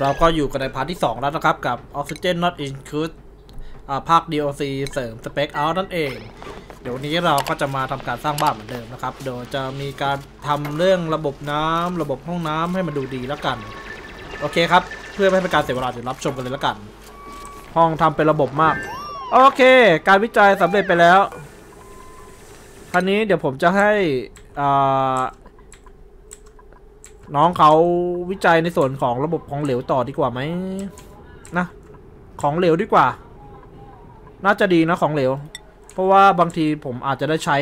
เราก็อยู่กันในพาร์ทที่ 2 แล้วนะครับ กับ Oxygen Not Include อ่าภาค DLC เสริม Spec Out นั่นเอง เดี๋ยวนี้เราก็จะมาทำการสร้างบ้านเหมือนเดิมนะครับเดี๋ยวจะมีการทำเรื่องระบบน้ำระบบห้องน้ำให้มันดูดีแล้วกัน โอเคครับ เพื่อไม่ให้เป็นการเสียเวลาเดี๋ยวรับชมกันเลยแล้วกัน ห้องทำเป็นระบบมาก โอเค การวิจัยสำเร็จไปแล้วคราวนี้เดี๋ยวผมจะให้อ่า น้องเขาวิจัยในส่วนของระบบของเหลวต่อดีกว่าไหมนะ ของเหลวดีกว่า น่าจะดีนะของเหลว เพราะว่าบางทีผมอาจจะได้ใช้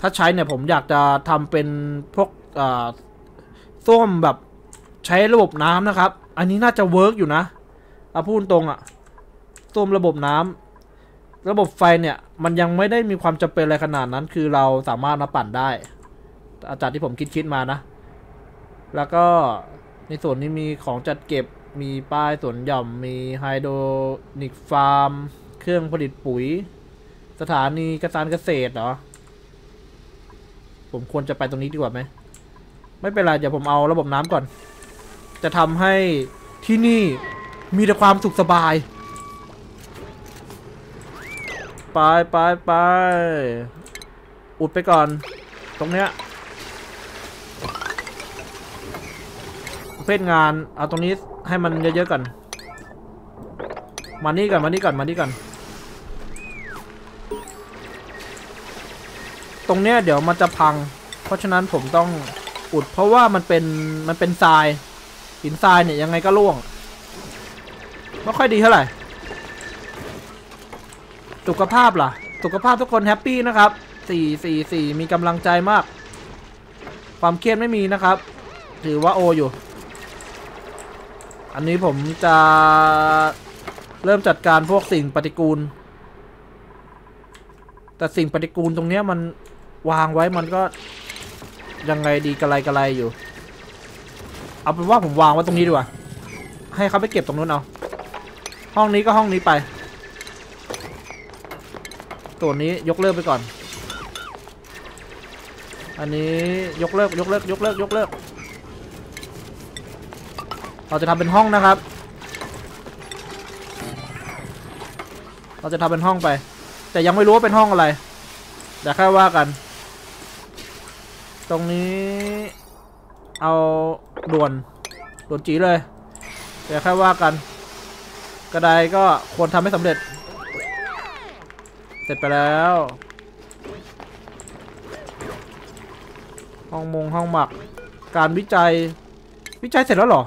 ถ้าใช้เนี่ยผมอยากจะทำเป็นพวกอ่าส้วมแบบใช้ระบบน้ำนะครับ อันนี้น่าจะเวิร์กอยู่นะเอาพูดตรงอะส้วมระบบน้ำระบบไฟเนี่ย มันยังไม่ได้มีความจำเป็นอะไรขนาดนั้น คือเราสามารถมาปั่นได้ อาจารย์ที่ผมคิดคิดมานะ แล้วก็ในส่วนนี้มีของจัดเก็บมีป้ายสวนหย่อมมีไฮโดรนิกฟาร์ม เครื่องผลิตปุ๋ย สถานีกระสานเกษตรเหรอ ผมควรจะไปตรงนี้ดีกว่าไหม ไม่เป็นไร เดี๋ยวผมเอาระบบน้ำก่อน จะทำให้ที่นี่มีแต่ความสุขสบาย ไปไปไปอุดไปก่อน ตรงเนี้ย ประเภทงานเอาตรงนี้ให้มันเยอะๆก่อนมานี่ก่อนมานี่ก่อนมานี่ก่อนตรงเนี้ยเดี๋ยวมันจะพัง เพราะฉะนั้นผมต้องอุดเพราะว่ามันเป็นมันเป็นทรายหินทรายเนี่ยยังไงก็ร่วงไม่ค่อยดีเท่าไหร่สุขภาพล่ะ สุขภาพทุกคนแฮปปี้นะครับสี่สี่สี่มีกำลังใจมาก ความเครียดไม่มีนะครับ ถือว่าโออยู่ อันนี้ผมจะเริ่มจัดการพวกสิ่งปฏิกูล แต่สิ่งปฏิกูลตรงเนี้ยมันวางไว้มันก็ยังไงดีกระไรกระไรอยู่ เอาเป็นว่าผมวางไว้ตรงนี้ดีกว่า ให้เขาไปเก็บตรงนู้นเอา ห้องนี้ก็ห้องนี้ไป ตัวนี้ยกเลิกไปก่อน อันนี้ยกเลิกยกเลิกยกเลิกยกเลิก เราจะทำเป็นห้องนะครับ เราจะทำเป็นห้องไป แต่ยังไม่รู้ว่าเป็นห้องอะไรเดี๋ยวแค่ว่ากัน ตรงนี้เอาด่วนด่วนจีเลยเดี๋ยวแค่ว่ากัน กระไดก็ควรทำให้สำเร็จ เสร็จไปแล้ว ห้องมงห้องหมัก การวิจัยวิจัยเสร็จแล้วหรอ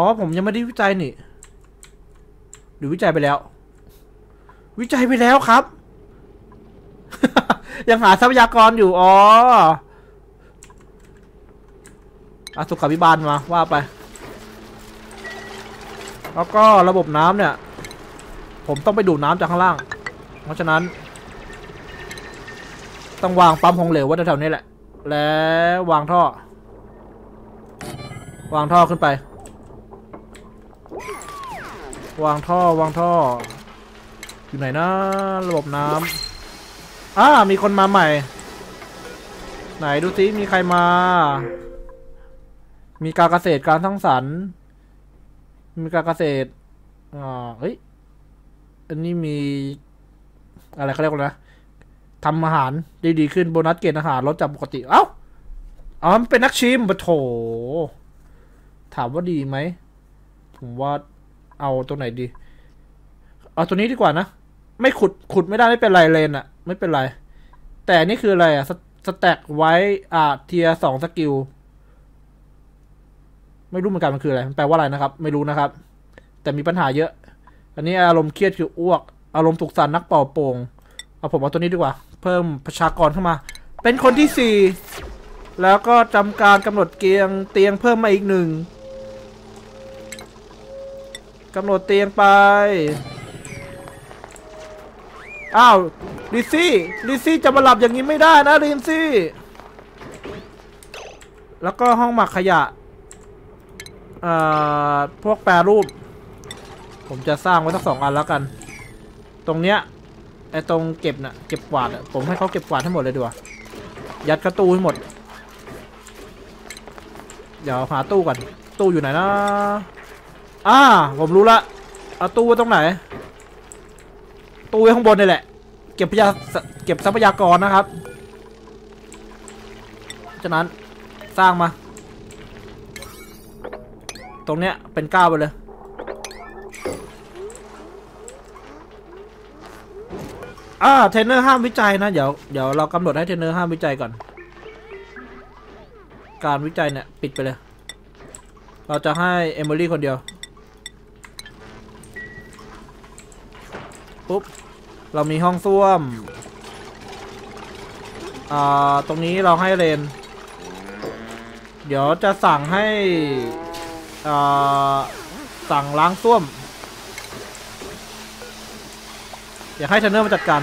อ๋อ ผมยังไม่ได้วิจัยนี่ หรือวิจัยไปแล้ว วิจัยไปแล้วครับ ยังหาทรัพยากรอยู่ อ๋ออะสุขาพิบาลมาว่าไป แล้วก็ระบบน้ำเนี่ย ผมต้องไปดูดน้ำจากข้างล่าง เพราะฉะนั้น ต้องวางปั๊มของเหลวไว้แถวๆนี้แหละ แล้ววางท่อ วางท่อขึ้นไป วางท่อวางท่อ อยู่ไหนนะระบบน้ำอ่ามีคนมาใหม่ ไหนดูซิมีใครมา มีการเกษตรการสร้งสรรมีการเกษตรอ่าเฮ้ยอันนี้มี อะไรเขาเรียกว่านะทำอาหารได้ดีขึ้นโบนัสเกณฑ์อาหารลดจากปกติ เอ้าอ๋อมันเป็นนักชิมปะโถ ถามว่าดีไหม ผมว่า เอาตัวไหนดี เอาตัวนี้ดีกว่านะ ไม่ขุดขุดไม่ได้ไม่เป็นไรเลนอะไม่เป็นไร แต่นี่คืออะไรอะส stack ไว้อ่าเทียสอง skill ไม่รู้เหมือนกันมันคืออะไรมันแปลว่าอะไรนะครับ ไม่รู้นะครับ แต่มีปัญหาเยอะ อันนี้อารมณ์เครียดคืออ้วก อารมณ์สุกสันนักเป่าโป่งเอาผมเอาตัวนี้ดีกว่า เพิ่มประชากรเข้ามา เป็นคนที่สี่แล้วก็จำการกำหนดเตียงเตียงเพิ่มมาอีกหนึ่ง กำหนดเตียงไป อ้าวลิซี่ลิซี่จะมาหลับอย่างนี้ไม่ได้นะลิซี่ แล้วก็ห้องหมักขยะอ่าพวกแปรรูป ผมจะสร้างไว้สักสองอันแล้วกัน ตรงเนี้ยไอตรงเก็บน่ะเก็บกวาดอะผมให้เขาเก็บกวาดให้งหมดเลยดีกว่ายัดกระตูให้หมด เดี๋ยวหาตู้ก่อน ตู้อยู่ไหนนะ อ่าผมรู้ละเอาตู้ไว้ตรงไหน ตู้ไว้ข้างบนนี่แหละ เก็บพยาเก็บทรัพยากรนะครับฉะนั้นสร้างมา ตรงเนี้ยเป็นก้าวไปเลยอ่าเทรนเนอร์ห้ามวิจัยนะ เดี๋ยวเดี๋ยวเรากำหนดให้เทรนเนอร์ห้ามวิจัยก่อน การวิจัยเนี่ย ปิดไปเลย เราจะให้เอมิลี่คนเดียว ปุ๊บ เรามีห้องส้วมอ่าตรงนี้เราให้เรนเดี๋ยวจะสั่งให้อ่าสั่งล้างส้วม อยากให้เทนเนอร์มาจัดการ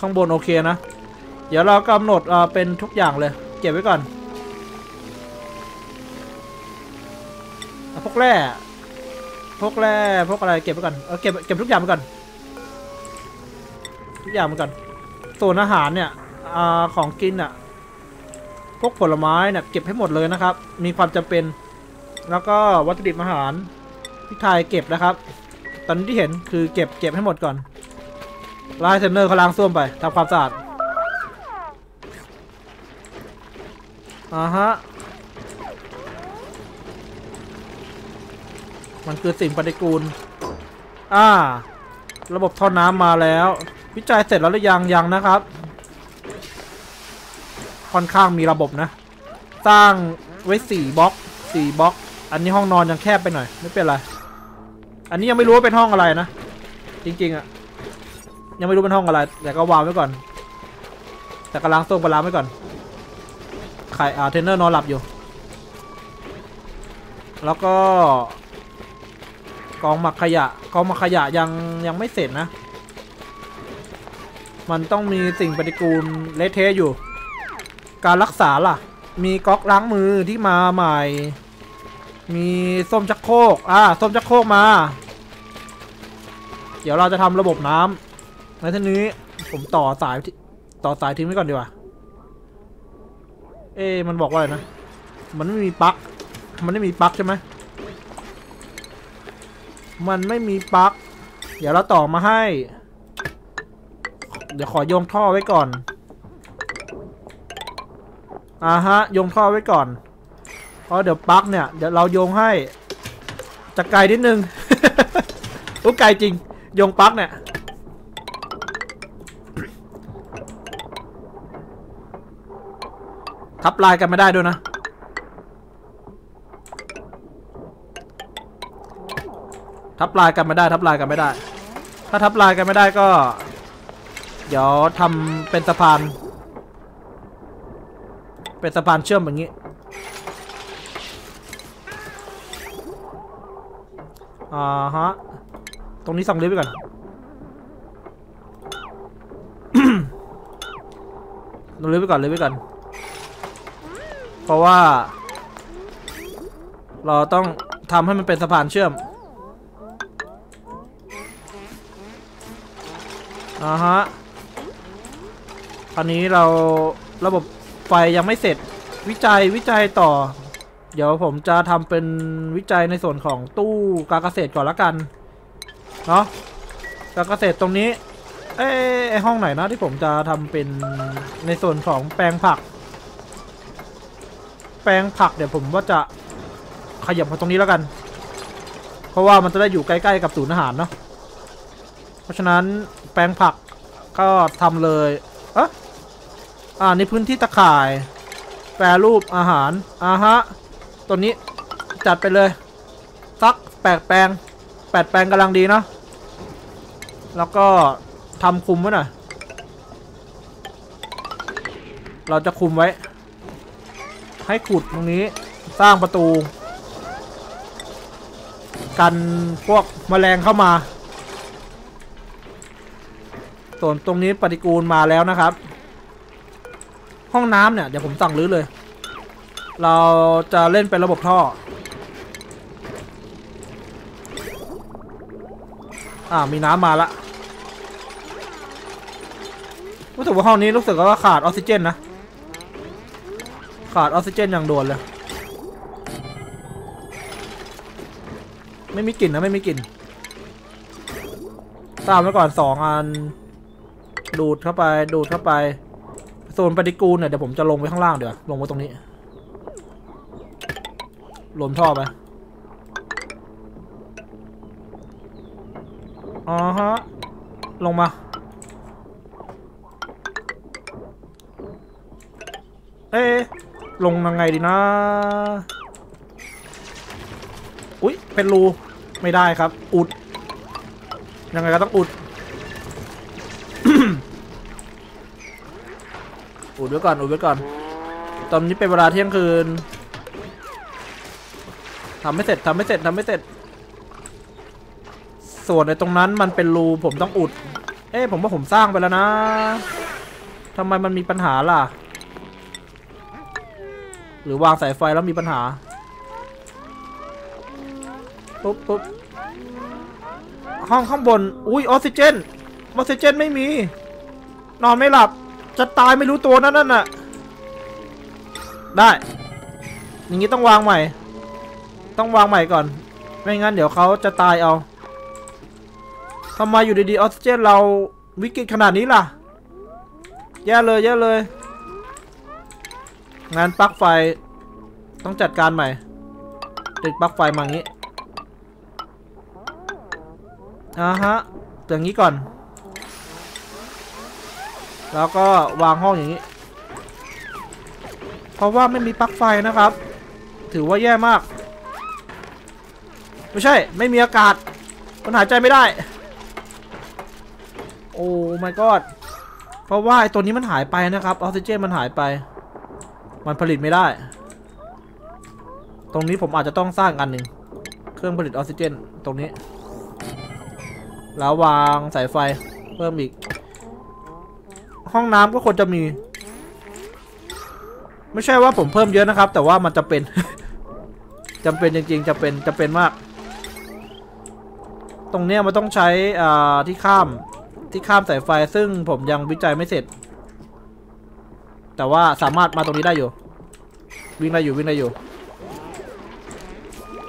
ข้างบนโอเคนะ เดี๋ยวเรากำหนดอ่าเป็นทุกอย่างเลย เก็บไว้ก่อน พวกแร่พวกแร่พวกอะไรเก็บไว้ก่อนเออเก็บเก็บทุกอย่างไว้ก่อนทุกอย่างไว้ก่อนส่วนอาหารเนี่ยอของกินอะพวกผลไม้เนี่ยเก็บให้หมดเลยนะครับ มีความจำเป็น แล้วก็วัตถุดิบอาหารพี่ไทยเก็บนะครับ ตอนที่เห็นคือเก็บเก็บให้หมดก่อนไล่เทรนเนอร์เขาล้างส้วมไปทำความสะอาดอ่าฮะ มันคือสิ่งปฏิกูล อ่า ระบบท่อน้ำมาแล้ว วิจัยเสร็จแล้วหรือยังยังนะครับ ค่อนข้างมีระบบนะ สร้างไว้สี่บล็อกสี่บล็อก อันนี้ห้องนอนยังแคบไปหน่อย ไม่เป็นไร อันนี้ยังไม่รู้ว่าเป็นห้องอะไรนะ จริง ๆอะยังไม่รู้เป็นห้องอะไร แต่ก็วางไว้ก่อน แต่กำลังส่งกำลังไว้ก่อนใครอ่าเทรนเนอร์นอนหลับอยู่ แล้วก็ กองหมักขยะ กองหมักขยะยังยังไม่เสร็จนะ มันต้องมีสิ่งปฏิกูลเละเทะอยู่ การรักษาล่ะ มีก๊อกล้างมือที่มาใหม่ มีส้มชักโครกอ่าส้มชักโครกมา เดี๋ยวเราจะทำระบบน้ำในที่นี้ผมต่อสายต่อสายทิ้งไว้ก่อนดีกว่า เอ๊มันบอกว่าอะไรนะ มันไม่มีปลั๊ก มันไม่มีปลั๊กใช่ไหม มันไม่มีปลั๊กเดี๋ยวเราต่อมาให้ เดี๋ยวขอโยงท่อไว้ก่อนอ่าฮะโยงท่อไว้ก่อนเพราะเดี๋ยวปลั๊กเนี่ยเดี๋ยวเราโยงให้จะไกลนิดนึงอู้ไกลจริงโยงปลั๊กเนี่ยทับลายกันไม่ได้ด้วยนะ ทับลายกันไม่ได้ทับลายกันไม่ได้ ถ้าทับลายกันไม่ได้ก็ เดี๋ยวทำเป็นสะพาน เป็นสะพานเชื่อมอย่างนี้อ่าฮะ ตรงนี้สั่งลิฟต์ไปก่อนตรงลิฟต์ไปก่อนลิฟต์ไปก่อน เพราะว่า เราต้องทำให้มันเป็นสะพานเชื่อม อ่าฮะคราวนี้เราระบบไฟยังไม่เสร็จวิจัยวิจัยต่อ เดี๋ยวผมจะทำเป็นวิจัยในส่วนของตู้การเกษตรก่อนละกันเนาะการเกษตรตรงนี้ เอ้ไอห้องไหนนะที่ผมจะทำเป็นในส่วนของแปลงผัก แปลงผักเดี๋ยวผมว่าจะขยับมาตรงนี้แล้วกัน เพราะว่ามันจะได้อยู่ใกล้ ๆ กับศูนย์อาหารเนาะ ราะฉะนั้นแปลงผักก็ทำเลยเอะอ่าในพื้นที่ตะข่าย แปรรูปอาหารอ่าฮะตัวนี้จัดไปเลยสักแปดแปลงแปดแปลงกำลังดีเนาะแล้วก็ทำคุมไว้หน่อยเราจะคุมไว้ ให้ขุดตรงนี้สร้างประตู กันพวกแมลงเข้ามา ส่วนตรงนี้ปฏิกูลมาแล้วนะครับ ห้องน้ำเนี่ย เดี๋ยวผมสั่งรื้อเลย เราจะเล่นเป็นระบบท่อ อ่ามีน้ำมาละรู้สึกว่าห้องนี้รู้สึกว่าขาดออกซิเจนนะ ขาดออกซิเจนอย่างด่วนเลย ไม่มีกลิ่นนะไม่มีกลิ่นตามไว้ก่อนสองอัน ดูดเข้าไป ดูดเข้าไปโซนปฏิกูลเนี่ยเดี๋ยวผมจะลงไปข้างล่างเดี๋ยวลงไว้ตรงนี้รวมท่อไปอ๋อฮะ ลงมา เอ๊ลงยังไงดีนะ อุ๊ย เป็นรู ไม่ได้ครับ อุด ยังไงก็ต้องอุด อุดไว้ก่อนอุดไว้ก่อน ตอนนี้เป็นเวลาเที่ยงคืนทำไม่เสร็จทำไม่เสร็จทำไม่เสร็จ ส่วนในตรงนั้นมันเป็นรูผมต้องอุด เอ๊ะผมว่าผมสร้างไปแล้วนะทำไมมันมีปัญหาล่ะ หรือวางสายไฟแล้วมีปัญหา ปุ๊บปุ๊บห้องข้างบน อุ้ยออกซิเจนออกซิเจนไม่มี นอนไม่หลับ จะตายไม่รู้ตัวนั่นน่ะ ได้ อย่างนี้ต้องวางใหม่ ต้องวางใหม่ก่อน ไม่งั้นเดี๋ยวเขาจะตายเอาทำไมอยู่ดีๆออกซิเจนเราวิกฤตขนาดนี้ล่ะ แย่เลยแย่เลย งานปลั๊กไฟต้องจัดการใหม่ ติดปลั๊กไฟมางี้อ่าฮะอย่างนี้ก่อน แล้วก็วางห้องอย่างนี้ เพราะว่าไม่มีปลั๊กไฟนะครับ ถือว่าแย่มาก ไม่ใช่ ไม่มีอากาศมันหายใจไม่ได้ โอ้ my god เพราะว่าไอ้ตัวนี้มันหายไปนะครับออกซิเจนมันหายไป มันผลิตไม่ได้ ตรงนี้ผมอาจจะต้องสร้างอันหนึ่งเครื่องผลิตออกซิเจน ตรงนี้ แล้ววางสายไฟเพิ่มอีก ห้องน้ำก็ควรจะมี ไม่ใช่ว่าผมเพิ่มเยอะนะครับ แต่ว่ามันจะเป็นจำเป็นจริง ๆ จะเป็นจะเป็นมาก ตรงเนี้ยมันต้องใช้อ่าที่ข้ามที่ข้ามสายไฟซึ่งผมยังวิจัยไม่เสร็จ แต่ว่าสามารถมาตรงนี้ได้อยู่ วิ่งได้อยู่วิ่งได้อยู่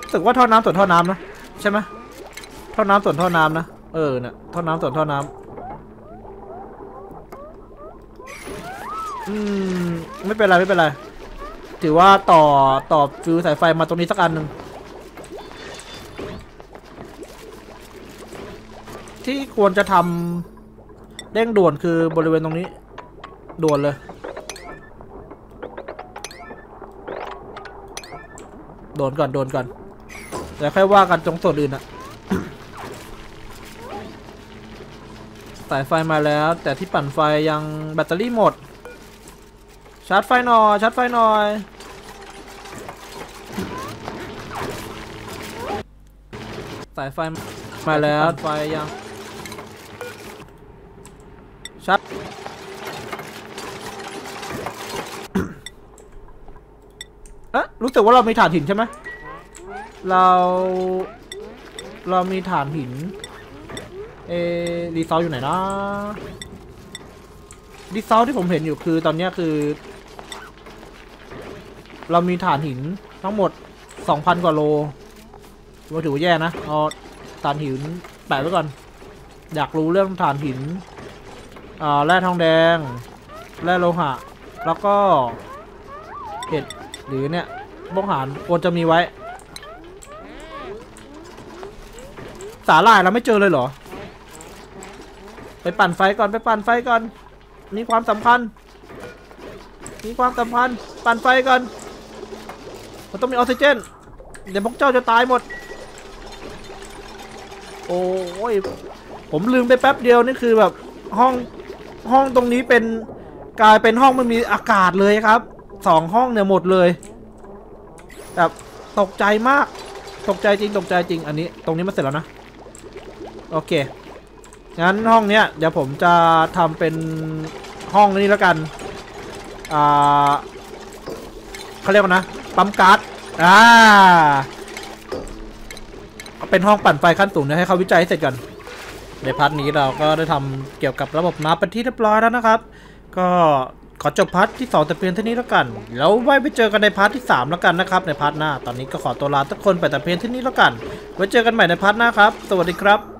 รู้สึกว่าท่อน้ำส่วนท่อน้ำนะใช่ไหมท่อน้ำส่วนท่อน้ำนะเออเนี่ยท่อน้ำส่วนท่อน้ำ อืม ไม่เป็นไรไม่เป็นไร ถือว่าต่อต่อฟิวสายไฟมาตรงนี้สักอันหนึ่งที่ควรจะทำเร่งด่วนคือบริเวณตรงนี้ ด่วนเลย โดนก่อนโดนก่อนแล้วค่อยว่ากันตรงส่วนอื่นอะสายไฟมาแล้ว แต่ที่ปั่นไฟยังแบตเตอรี่หมด ชาร์จไฟหน่อยชาร์จไฟหน่อยสายไฟมาแล้วไฟยังชาร์จเอ๊ะรู้สึกว่าเรามีฐานหินใช่ไหมเรา เรามีฐานหิน เอรีซอลอยู่ไหนนะรีซอลที่ผมเห็นอยู่คือตอนนี้คือ เรามีฐานหินทั้งหมด 2,000 กว่าโลว่าถือแย่นะเอาฐานหินแปะไว้ก่อน อยากรู้เรื่องฐานหินแร่ทองแดง แร่โลหะ แล้วก็เห็ดหรือเนี่ยพวกหารควรจะมีไว้ สาหร่ายเราไม่เจอเลยเหรอ ไปปั่นไฟก่อนไปปั่นไฟก่อน มีความสำคัญ มีความสำคัญ ปั่นไฟก่อน มันต้องมีออกซิเจน เดี๋ยวพวกเจ้าจะตายหมด โอ้ย ผมลืมไปแป๊บเดียวนี่คือแบบห้องห้องตรงนี้เป็นกลายเป็นห้องไม่มีอากาศเลยครับสองห้องเนี่ยหมดเลยแบบตกใจมาก ตกใจจริงตกใจจริงอันนี้ ตรงนี้มาเสร็จแล้วนะ โอเค งั้นห้องเนี้ยเดี๋ยวผมจะทำเป็นห้องนี้แล้วกัน อ่าเขาเรียกว่านะ ปั๊มการ์ดอ่าเป็นห้องปั่นไฟขั้นสูงเดี๋ยให้เขาวิจัยให้เสร็จก่อนใน part นี้เราก็ได้ทำเกี่ยวกับระบบน้ำเป็นที่เรียบร้อยแล้วนะครับ ก็ขอจบ part ที่2แต่เพียงเท่านี้แล้วกัน แล้วไว้ไปเจอกันใน part ที่ 3 แล้วกันนะครับ ใน part หน้า ตอนนี้ก็ขอตัวลาทุกคนไปแต่เพียงเท่านี้แล้วกัน ไว้เจอกันใหม่ใน part หน้าครับ สวัสดีครับ